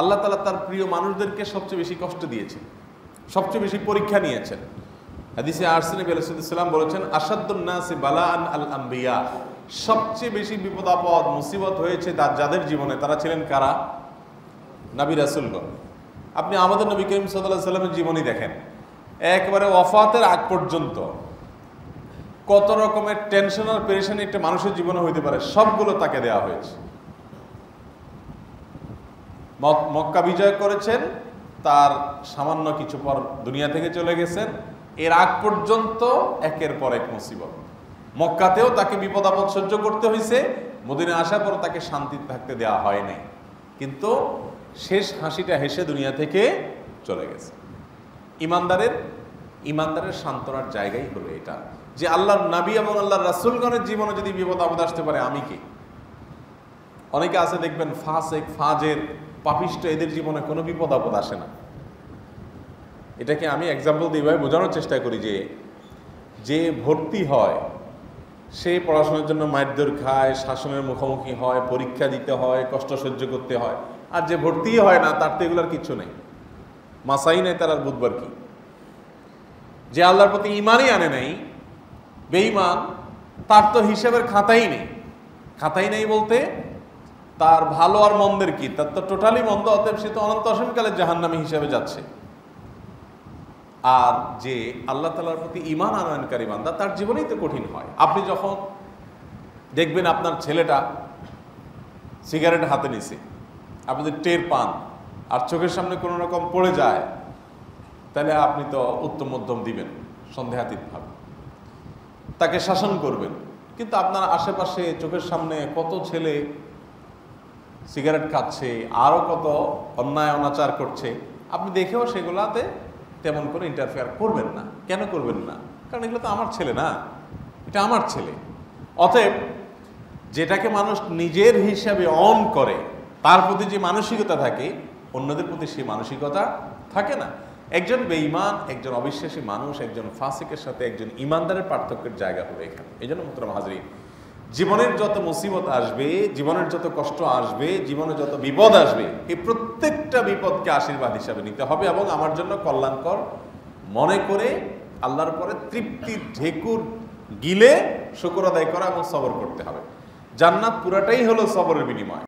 আল্লাহ তালা তার প্রিয় মানুষদেরকে সবচেয়ে বেশি কষ্ট দিয়েছেন, সবচেয়ে বেশি পরীক্ষা নিয়েছেন। হাদিসে আরসিন আলাইসাল্লাম বলেছেন আসাদুন্নাসি বালাআন আল আম্বিয়া। সবচেয়ে বেশি বিপদ আপদ, মুসিবত হয়েছে তার, যাদের জীবনে, তারা ছিলেন কারা? নাবি রাসুলগণ। আপনি আমাদের নবী করিম সাল্লাহ সাল্লামের জীবনী দেখেন, একবারে ওয়াফাতের আগ পর্যন্ত। কত রকমের টেনশন আর পেরেশানি একটা মানুষের জীবনে হইতে পারে, সবগুলো তাকে দেওয়া হয়েছে। মক্কা বিজয় করেছেন, তার সামান্য কিছু পর দুনিয়া থেকে চলে গেছেন। এর আগ পর্যন্ত একের পর এক মুসিবত। মক্কাতেও তাকে বিপদ আপদ সহ্য করতে হয়েছে মদিনে আসার পর তাকে শান্তি থাকতে দেওয়া হয় নাই। কিন্তু শেষ হাসিটা হেসে দুনিয়া থেকে চলে গেছে। ইমানদারের ইমানদারের সান্ত্বনার জায়গাই হলো এটা। যে আল্লাহর নাবী এবং আল্লাহর রাসুলগণের জীবনে যদি বিপদ আপদ আসতে পারে, আমি কি? অনেকে আছে দেখবেন ফাসেক, ফাজের, পাপিষ্ট, এদের জীবনে কোনো বিপদ আপদ আসে না। এটাকে আমি এক্সাম্পল দিয়ে বোঝানোর চেষ্টা করি যে যে ভর্তি হয়, সে পড়াশোনার জন্য মারধর খায়, শাসনের মুখোমুখি হয়, পরীক্ষা দিতে হয়, কষ্ট সহ্য করতে হয়। আর যে ভর্তি হয় না, তার তো এগুলোর কিচ্ছু নেই। মাসাই নেই, তার আর বুধবার কি? যে আল্লাহর প্রতি ইমানই আনে নাই, বেঈমান, তার তো হিসাবের খাতাই নেই। খাতাই নেই বলতে তার ভালো আর মন্দের কি? তার তো টোটালি মন্দ, অতএব সে তো অনন্ত অসীমকালের জাহান্নামী হিসাবে যাচ্ছে। আর যে আল্লাহ তালার প্রতি ইমান আনয়নকারী বান্দা, তার জীবনেই তো কঠিন হয়। আপনি যখন দেখবেন আপনার ছেলেটা সিগারেট হাতে নিছে, আপনি টের পান আর চোখের সামনে কোনো রকম পড়ে যায়, তাহলে আপনি তো উত্তম মধ্যম দিবেন সন্দেহাতীতভাবে তাকে শাসন করবেন। কিন্তু আপনার আশেপাশে চোখের সামনে কত ছেলে সিগারেট খাচ্ছে আরও কত অন্যায় অনাচার করছে, আপনি দেখেও সেগুলাতে তেমন করে ইন্টারফেয়ার করবেন না। কেন করবেন না? কারণ এগুলো তো আমার ছেলে না। এটা আমার ছেলে। অতএব যেটাকে মানুষ নিজের হিসাবে অন করে, তার প্রতি যে মানসিকতা থাকে, অন্যদের প্রতি সেই মানসিকতা থাকে না। একজন বেঈমান, একজন অবিশ্বাসী মানুষ, একজন ফাসিকের সাথে একজন ইমানদারের পার্থক্যের জায়গা হলো এখানে। এই জন্য মুতরাম হাজরিন জীবনের যত মুসিবত আসবে, জীবনের যত কষ্ট আসবে, জীবনে যত বিপদ আসবে এই প্রত্যেকটা বিপদকে আশীর্বাদ হিসাবে নিতে হবে এবং আমার জন্য কল্যাণকর মনে করে আল্লাহর পরে তৃপ্তির ঢেকুর গিলে শুকর আদায় করা এবং সবর করতে হবে। জান্নাত পুরাটাই হলো সবরের বিনিময়।